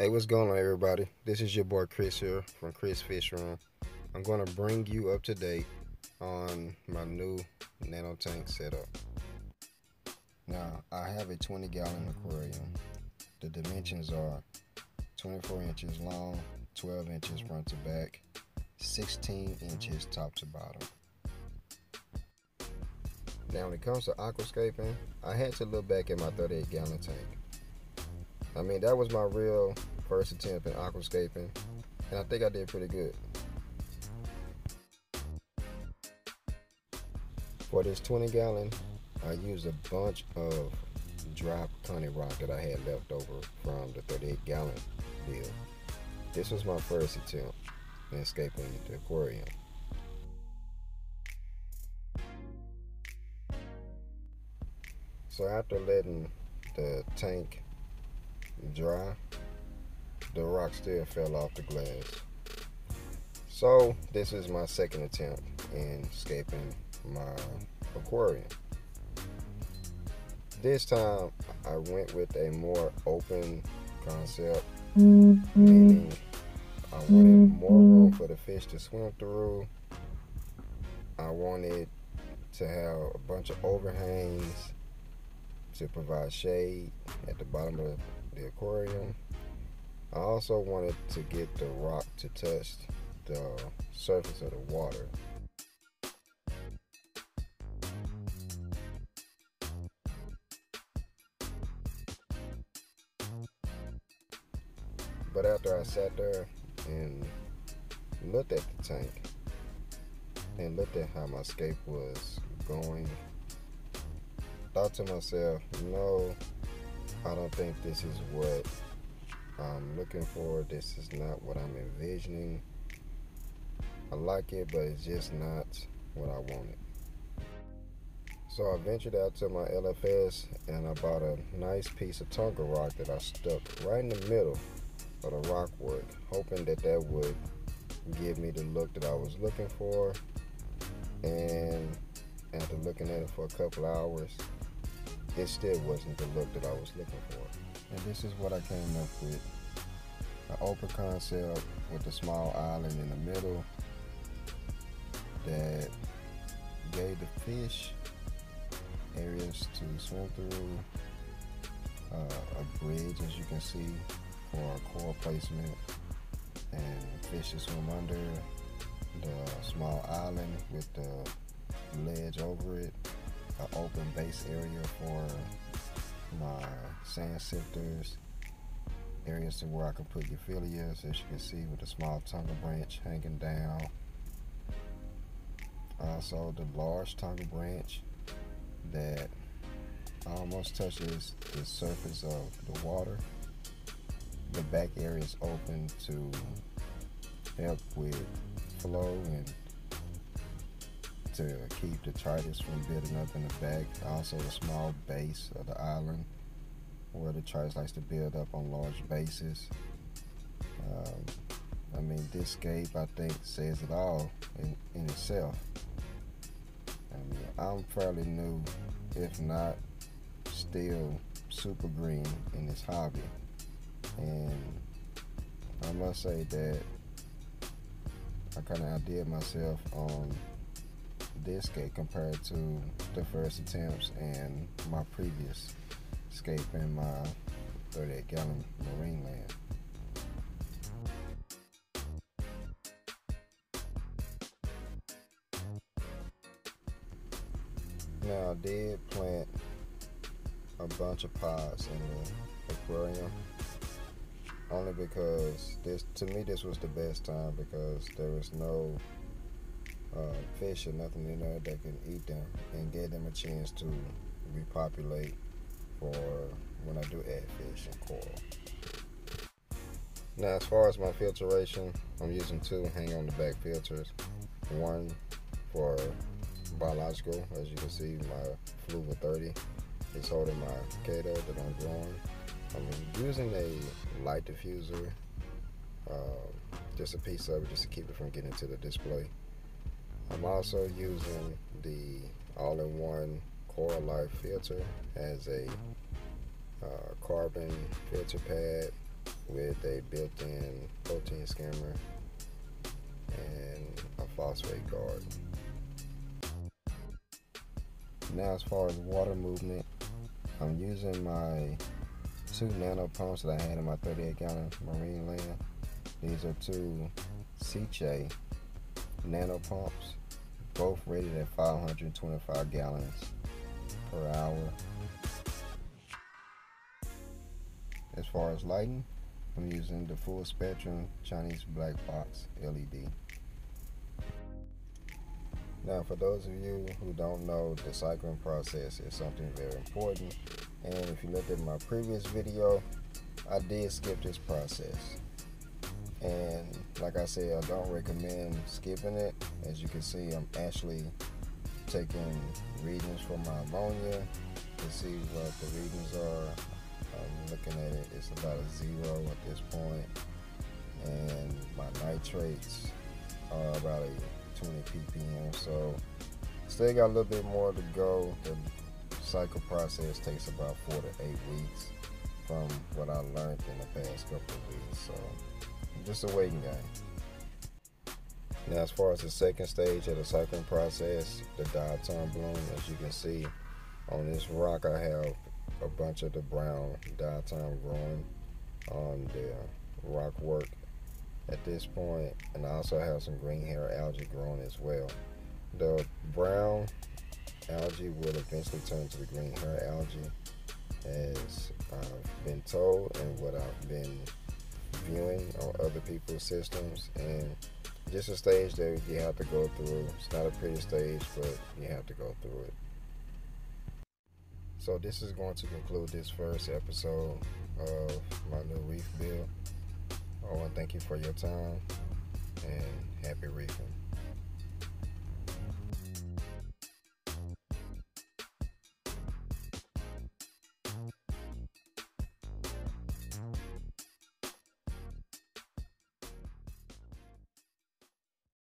Hey, what's going on, everybody? This is your boy Chris here from Chris Fish Room. I'm going to bring you up to date on my new nano tank setup. Now, I have a 20 gallon aquarium. The dimensions are 24 inches long, 12 inches front to back, 16 inches top to bottom. Now, when it comes to aquascaping, I had to look back at my 38 gallon tank. I mean, that was my real first attempt at aquascaping, and I think I did pretty good. For this 20 gallon, I used a bunch of dry Connie rock that I had left over from the 38 gallon deal. This was my first attempt in escaping the aquarium. So after letting the tank dry, the rock still fell off the glass. So this is my second attempt in escaping my aquarium. This time I went with a more open concept, meaning I wanted more room mm-hmm. for the fish to swim through. I wanted to have a bunch of overhangs to provide shade at the bottom of the aquarium. I also wanted to get the rock to touch the surface of the water. But after I sat there and looked at the tank and looked at how my scape was going, thought to myself, no, I don't think this is what I'm looking for. This is not what I'm envisioning. I like it, but it's just not what I wanted. So I ventured out to my LFS and I bought a nice piece of Tonga rock that I stuck right in the middle of the rock work, hoping that that would give me the look that I was looking for. And after looking at it for a couple hours, it still wasn't the look that I was looking for. And this is what I came up with. An open concept with a small island in the middle that gave the fish areas to swim through, uh, a bridge as you can see for a core placement, and fish to swim under the small island with the ledge over it, an open base area for my sand sifters, areas to where I can put euphyllias, as you can see with the small tonga branch hanging down. Also the large tonga branch that almost touches the surface of the water. The back area is open to help with flow and to keep the detritus from building up in the back. Also the small base of the island where the detritus likes to build up on large bases. Um, I mean, this scape I think says it all in, in itself. I mean, I'm fairly new, if not still super green in this hobby. And I must say that I kind of outdid myself on this scape compared to the first attempts and my previous scape in my 38 gallon Marineland. Now I did plant a bunch of pods in the aquarium only because this to me this was the best time because there was no fish or nothing in there that can eat them and give them a chance to repopulate for when I do add fish and coral. Now as far as my filtration, I'm using two hang on the back filters. One for biological, as you can see my Fluval 30 is holding my chaeto that I'm growing. I'm using a light diffuser, uh, just a piece of it just to keep it from getting to the display. I'm also using the all-in-one Coralife filter as a uh, carbon filter pad with a built-in protein skimmer and a phosphate guard. Now as far as water movement, I'm using my two nano pumps that I had in my 38 gallon Marineland. These are two Sicce nano pumps, both rated at 525 gallons per hour. As far as lighting, I'm using the full spectrum Chinese black box LED. Now, for those of you who don't know, the cycling process is something very important. And if you looked at my previous video, I did skip this process. And like I said, I don't recommend skipping it. As you can see, I'm actually taking readings for my ammonia to see what the readings are. I'm looking at it, it's about a zero at this point. And my nitrates are about a 20 ppm. So still got a little bit more to go. The cycle process takes about four to eight weeks from what I learned in the past couple of weeks. So just a waiting game. Now, as far as the second stage of the cycling process, the diatom bloom, as you can see on this rock, I have a bunch of the brown diatom growing on the rock work at this point, and I also have some green hair algae growing as well. The brown algae will eventually turn to the green hair algae, as I've been told and what I've been viewing on other people's systems, and just a stage that you have to go through. It's not a pretty stage, but you have to go through it. So this is going to conclude this first episode of my new reef build. I want to thank you for your time and happy reefing.